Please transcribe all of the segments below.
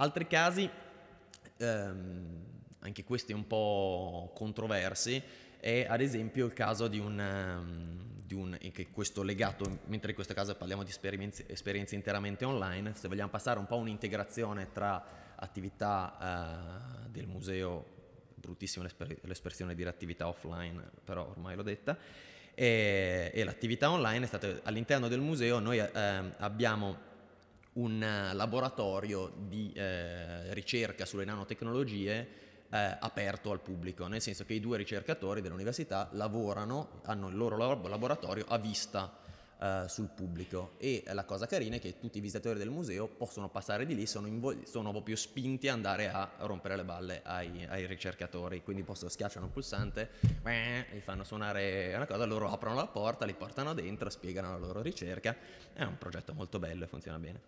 Altri casi, ehm, anche questi un po' controversi, è ad esempio il caso di un, um, di un questo legato, mentre in questo caso parliamo di esperienze, esperienze interamente online, se vogliamo passare un po' un'integrazione tra attività uh, del museo, bruttissima l'espressione dire attività offline, però ormai l'ho detta, e, e l'attività online è stata all'interno del museo noi eh, abbiamo un laboratorio di eh, ricerca sulle nanotecnologie eh, aperto al pubblico, nel senso che i due ricercatori dell'università lavorano, hanno il loro laboratorio a vista eh, sul pubblico. E la cosa carina è che tutti i visitatori del museo possono passare di lì, sono, invo- sono proprio spinti ad andare a rompere le balle ai, ai ricercatori, quindi possono schiacciano un pulsante, gli fanno suonare una cosa, loro aprono la porta, li portano dentro, spiegano la loro ricerca, è un progetto molto bello e funziona bene.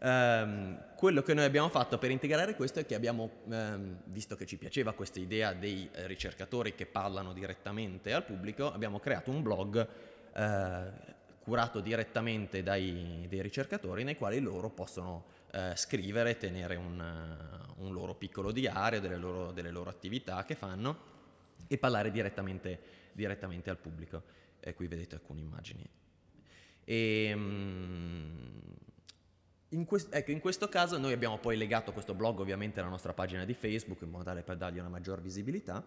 Um, quello che noi abbiamo fatto per integrare questo è che abbiamo, um, visto che ci piaceva questa idea dei ricercatori che parlano direttamente al pubblico, abbiamo creato un blog uh, curato direttamente dai, ricercatori nei quali loro possono uh, scrivere, tenere un, un, loro piccolo diario delle loro, delle loro, attività che fanno e parlare direttamente, direttamente al pubblico. E qui vedete alcune immagini. E, um, in, quest- ecco, in, questo caso noi abbiamo poi legato questo blog ovviamente alla nostra pagina di Facebook in modo tale per dargli una maggior visibilità.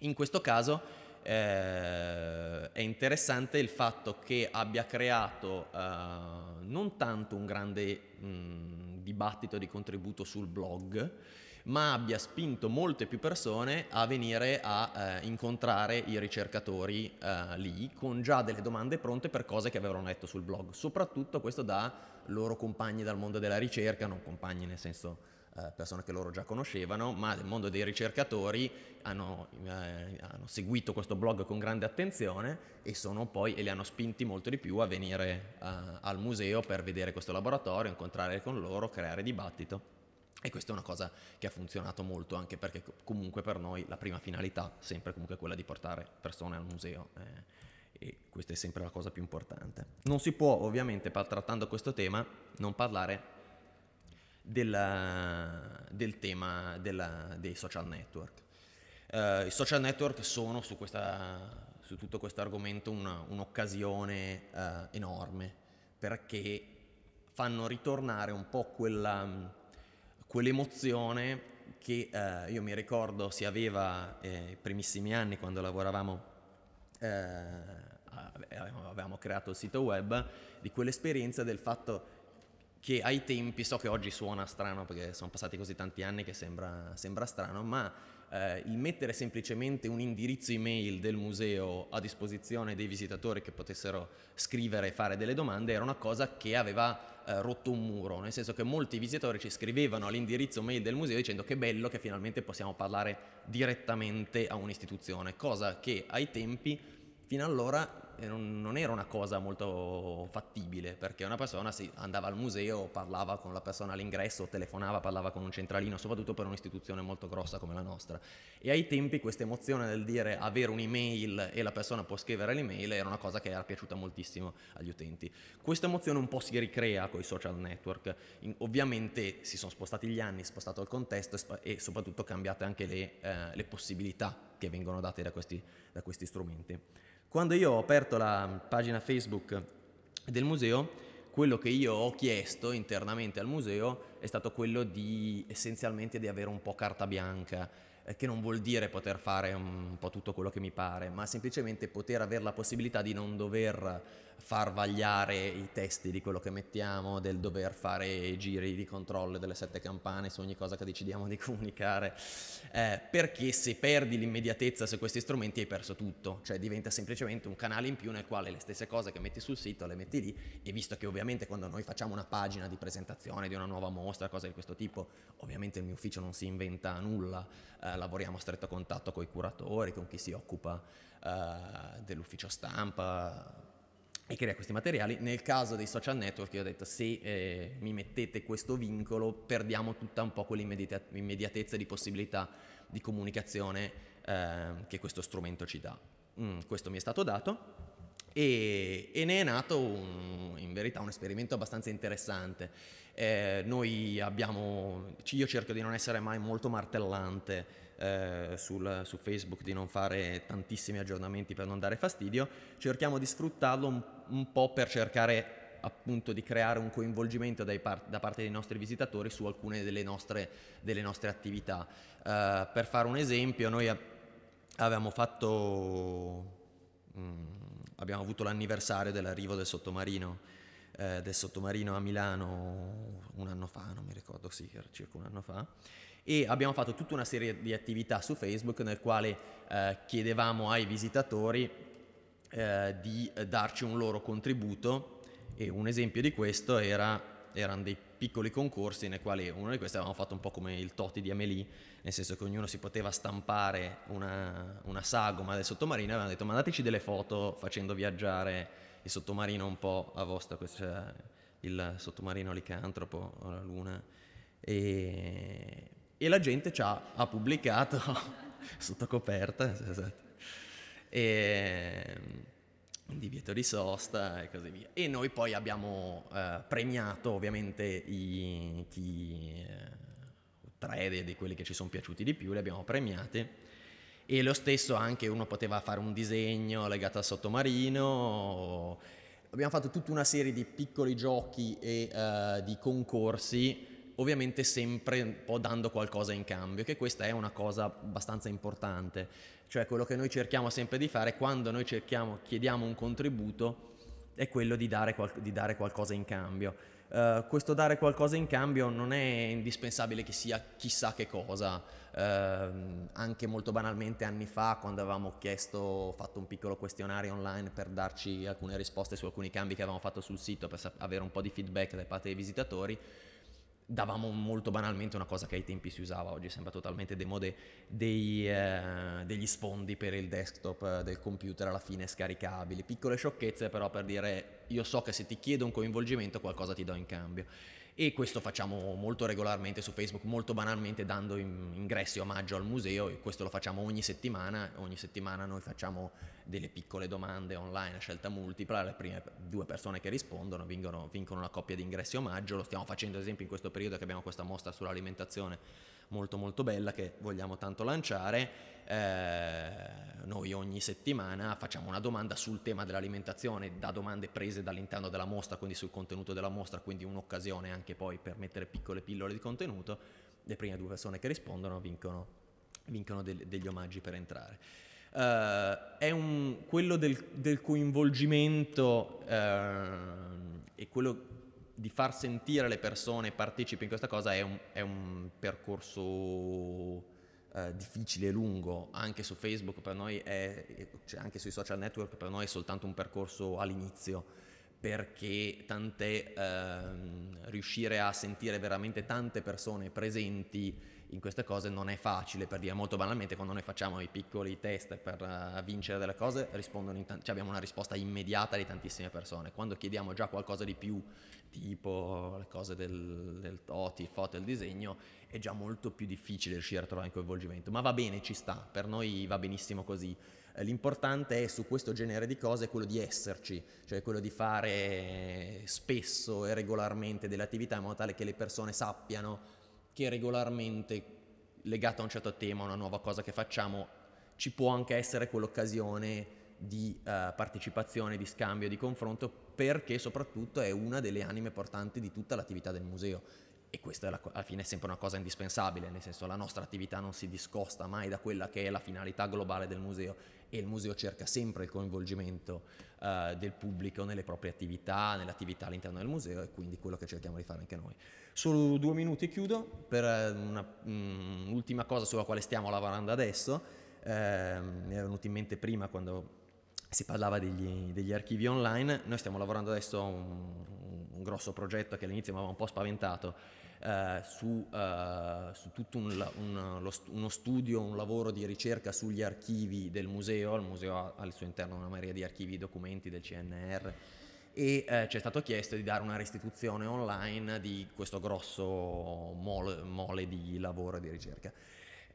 In questo caso eh, è interessante il fatto che abbia creato eh, non tanto un grande mh, dibattito di contributo sul blog, ma abbia spinto molte più persone a venire a eh, incontrare i ricercatori eh, lì con già delle domande pronte per cose che avevano letto sul blog. Soprattutto questo da loro compagni dal mondo della ricerca, non compagni nel senso eh, persone che loro già conoscevano, ma nel mondo dei ricercatori hanno, eh, hanno, seguito questo blog con grande attenzione e, sono poi, e li hanno spinti molto di più a venire eh, al museo per vedere questo laboratorio, incontrare con loro, creare dibattito. E questa è una cosa che ha funzionato molto anche perché comunque per noi la prima finalità è sempre comunque quella di portare persone al museo eh, e questa è sempre la cosa più importante. Non si può ovviamente trattando questo tema non parlare della, del tema della, dei social network. Uh, I social network sono su, questa, su tutto questo argomento una, un'occasione uh, enorme perché fanno ritornare un po' quella quell'emozione che eh, io mi ricordo si aveva eh, primissimi anni quando lavoravamo, eh, avevamo creato il sito web, di quell'esperienza del fatto che ai tempi, so che oggi suona strano perché sono passati così tanti anni che sembra, sembra strano, ma eh, il mettere semplicemente un indirizzo email del museo a disposizione dei visitatori che potessero scrivere e fare delle domande era una cosa che aveva eh, rotto un muro, nel senso che molti visitatori ci scrivevano all'indirizzo mail del museo dicendo che bello che finalmente possiamo parlare direttamente a un'istituzione, cosa che ai tempi fino allora non era una cosa molto fattibile perché una persona si andava al museo, parlava con la persona all'ingresso, telefonava, parlava con un centralino, soprattutto per un'istituzione molto grossa come la nostra. E ai tempi questa emozione del dire avere un'email e la persona può scrivere l'email era una cosa che era piaciuta moltissimo agli utenti. Questa emozione un po' si ricrea con i social network. In, ovviamente si sono spostati gli anni, spostato il contesto e, soprattutto cambiate anche le, eh, le possibilità che vengono date da questi, da questi strumenti. Quando io ho aperto la pagina Facebook del museo, quello che io ho chiesto internamente al museo è stato quello di essenzialmente di avere un po' carta bianca, che non vuol dire poter fare un po' tutto quello che mi pare, ma semplicemente poter avere la possibilità di non dover far vagliare i testi di quello che mettiamo, del dover fare giri di controllo delle sette campane su ogni cosa che decidiamo di comunicare, eh, perché se perdi l'immediatezza su questi strumenti hai perso tutto, cioè diventa semplicemente un canale in più nel quale le stesse cose che metti sul sito le metti lì e visto che ovviamente quando noi facciamo una pagina di presentazione di una nuova mostra, cose di questo tipo, ovviamente il mio ufficio non si inventa nulla, eh, lavoriamo a stretto contatto con i curatori, con chi si occupa eh, dell'ufficio stampa, e crea questi materiali. Nel caso dei social network io ho detto se eh, mi mettete questo vincolo perdiamo tutta un po' quell'immediatezza di possibilità di comunicazione eh, che questo strumento ci dà. Mm, questo mi è stato dato e, e ne è nato un, in verità un esperimento abbastanza interessante. Eh, noi abbiamo, io cerco di non essere mai molto martellante eh, sul, su Facebook, di non fare tantissimi aggiornamenti per non dare fastidio, cerchiamo di sfruttarlo un, un po' per cercare appunto di creare un coinvolgimento par- da parte dei nostri visitatori su alcune delle nostre, delle nostre attività. Uh, per fare un esempio, noi a- fatto, mm, abbiamo avuto l'anniversario dell'arrivo del sottomarino, eh, del sottomarino a Milano un anno fa, non mi ricordo, sì, circa un anno fa, e abbiamo fatto tutta una serie di attività su Facebook nel quale eh, chiedevamo ai visitatori eh, di darci un loro contributo. E un esempio di questo era, erano dei piccoli concorsi nei quali uno di questi avevamo fatto un po' come il Toti di Amelie, nel senso che ognuno si poteva stampare una, una sagoma del sottomarino e avevano detto mandateci delle foto facendo viaggiare il sottomarino un po' a vostra, cioè il sottomarino licantropo, la luna, e, e la gente ci ha, pubblicato sotto coperta, esatto. E, il divieto di sosta e così via. E noi poi abbiamo eh, premiato ovviamente i, chi, eh, tre di quelli che ci sono piaciuti di più, li abbiamo premiati. E lo stesso anche uno poteva fare un disegno legato al sottomarino. Abbiamo fatto tutta una serie di piccoli giochi e uh, di concorsi, ovviamente sempre un po' dando qualcosa in cambio, che questa è una cosa abbastanza importante cioè quello che noi cerchiamo sempre di fare quando noi cerchiamo, chiediamo un contributo è quello di dare, qual- di dare qualcosa in cambio. Uh, questo dare qualcosa in cambio non è indispensabile che sia chissà che cosa. Uh, anche molto banalmente anni fa, quando avevamo chiesto, fatto un piccolo questionario online per darci alcune risposte su alcuni cambi che avevamo fatto sul sito, per avere un po' di feedback da parte dei visitatori, davamo molto banalmente una cosa che ai tempi si usava, oggi sembra totalmente demodé, dei, eh, degli sfondi per il desktop eh, del computer alla fine scaricabili, piccole sciocchezze però per dire io so che se ti chiedo un coinvolgimento qualcosa ti do in cambio. E questo facciamo molto regolarmente su Facebook, molto banalmente dando ingressi omaggio al museo e questo lo facciamo ogni settimana, ogni settimana noi facciamo delle piccole domande online a scelta multipla, le prime due persone che rispondono vincono, vincono una coppia di ingressi omaggio, lo stiamo facendo ad esempio in questo periodo che abbiamo questa mostra sull'alimentazione molto molto bella che vogliamo tanto lanciare eh, noi ogni settimana facciamo una domanda sul tema dell'alimentazione, da domande prese dall'interno della mostra, quindi sul contenuto della mostra, quindi un'occasione anche poi per mettere piccole pillole di contenuto. Le prime due persone che rispondono vincono, vincono del, degli omaggi per entrare. Uh, è un, quello del, del coinvolgimento uh, e quello di far sentire le persone partecipi in questa cosa è un, è un percorso eh, difficile e lungo, anche su Facebook per noi è, cioè anche sui social network per noi è soltanto un percorso all'inizio, perché tant'è ehm, riuscire a sentire veramente tante persone presenti in queste cose non è facile, per dire molto banalmente quando noi facciamo i piccoli test per uh, vincere delle cose t- cioè abbiamo una risposta immediata di tantissime persone, quando chiediamo già qualcosa di più tipo le cose del, del TOTI, foto e il disegno è già molto più difficile riuscire a trovare un coinvolgimento, ma va bene, ci sta, per noi va benissimo così. L'importante è su questo genere di cose quello di esserci, cioè quello di fare spesso e regolarmente delle attività in modo tale che le persone sappiano che regolarmente legato a un certo tema, una nuova cosa che facciamo, ci può anche essere quell'occasione di uh, partecipazione, di scambio, di confronto, perché soprattutto è una delle anime portanti di tutta l'attività del museo. E questa la, alla fine è sempre una cosa indispensabile, nel senso la nostra attività non si discosta mai da quella che è la finalità globale del museo e il museo cerca sempre il coinvolgimimo uh, del pubblico nelle proprie attività, nelle attività all'interno del museo e quindi quello che cerchiamo di fare anche noi. Solo due minuti e chiudo per eh, un'ultima um, cosa sulla quale stiamo lavorando adesso, eh, mi è venuto in mente prima quando si parlava degli, degli, archivi online, noi stiamo lavorando adesso a un, un grosso progetto che all'inizio mi aveva un po' spaventato, eh, su, eh, su, tutto un, un, uno studio, un lavoro di ricerca sugli archivi del museo, il museo ha al suo interno una marea di archivi e documenti del CNR e eh, ci è stato chiesto di dare una restituzione online di questo grosso mole, mole di lavoro e di ricerca.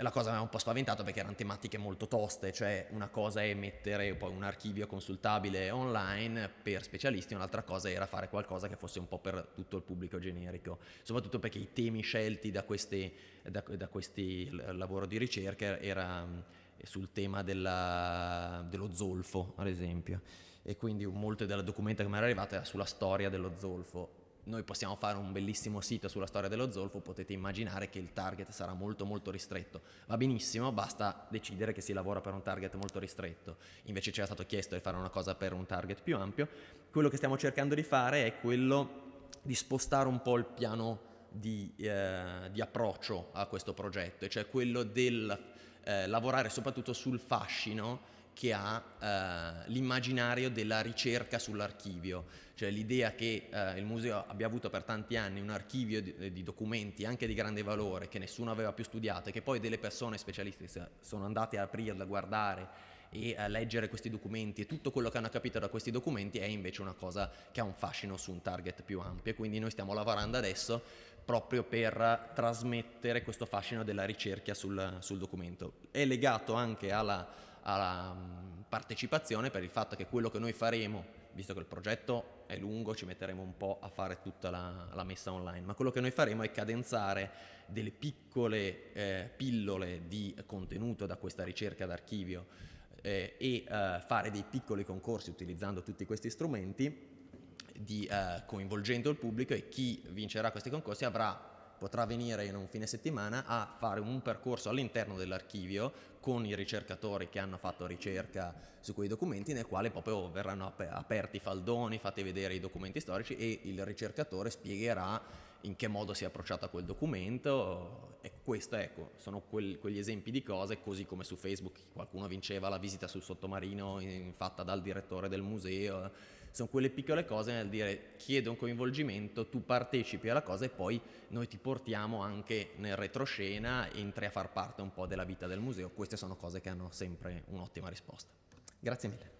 La cosa mi ha un po' spaventato perché erano tematiche molto toste, cioè una cosa è mettere poi un archivio consultabile online per specialisti, un'altra cosa era fare qualcosa che fosse un po' per tutto il pubblico generico, soprattutto perché i temi scelti da, questi, da, da questi lavoro di ricerca erano sul tema della, dello zolfo, ad esempio, e quindi molto del documento che mi era arrivato era sulla storia dello zolfo noi possiamo fare un bellissimo sito sulla storia dello zolfo, potete immaginare che il target sarà molto molto ristretto. Va benissimo, basta decidere che si lavora per un target molto ristretto. Invece ci è stato chiesto di fare una cosa per un target più ampio. Quello che stiamo cercando di fare è quello di spostare un po' il piano di, eh, di approccio a questo progetto, e cioè quello del eh, lavorare soprattutto sul fascino che ha eh, l'immaginario della ricerca sull'archivio, cioè l'idea che eh, il museo abbia avuto per tanti anni un archivio di, di, documenti anche di grande valore che nessuno aveva più studiato e che poi delle persone specialiste sono andate a aprirla, a guardare e a leggere questi documenti e tutto quello che hanno capito da questi documenti è invece una cosa che ha un fascino su un target più ampio e quindi noi stiamo lavorando adesso proprio per trasmettere questo fascino della ricerca sul, sul documento. È legato anche alla alla mm, partecipazione per il fatto che quello che noi faremo, visto che il progetto è lungo, ci metteremo un po' a fare tutta la, la messa online, ma quello che noi faremo è cadenzare delle piccole eh, pillole di contenuto da questa ricerca d'archivio eh, e eh, fare dei piccoli concorsi utilizzando tutti questi strumenti di, eh, coinvolgendo il pubblico e chi vincerà questi concorsi avrà potrà venire in un fine settimana a fare un percorso all'interno dell'archivio con i ricercatori che hanno fatto ricerca su quei documenti nel quale proprio verranno aperti i faldoni, fate vedere i documenti storici e il ricercatore spiegherà in che modo si è approcciato a quel documento. E questo ecco, sono quel, quegli esempi di cose, così come su Facebook qualcuno vinceva la visita sul sottomarino in, fatta dal direttore del museo, sono quelle piccole cose nel dire chiedo un coinvolgimento, tu partecipi alla cosa e poi noi ti portiamo anche nel retroscena, entri a far parte un po' della vita del museo, queste sono cose che hanno sempre un'ottima risposta. Grazie mille.